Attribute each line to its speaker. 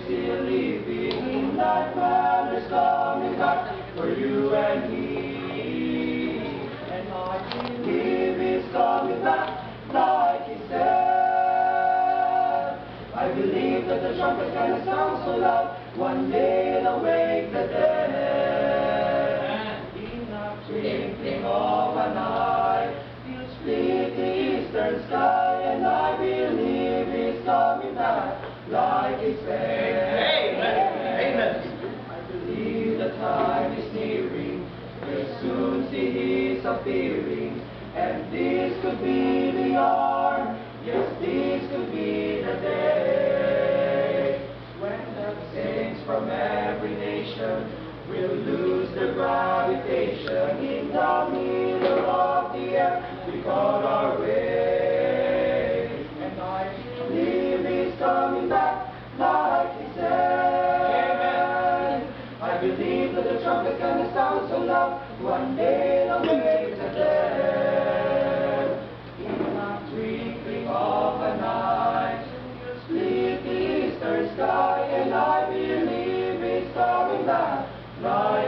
Speaker 1: is here that in thy father's coming back for you and me. And I believe he's coming back like he said. I believe that the trumpet's gonna sound so loud, one day it'll wake the dead. In the twinkling of an eye, he'll split the eastern sky, and I believe he's coming back like disappearing. And this could be the hour, yes, this could be the day. When the saints from every nation will lose their gravitation in the middle of the air, we call our way. And I believe he's coming back like he said. Amen. I believe that the trumpet can sound so loud one day. Life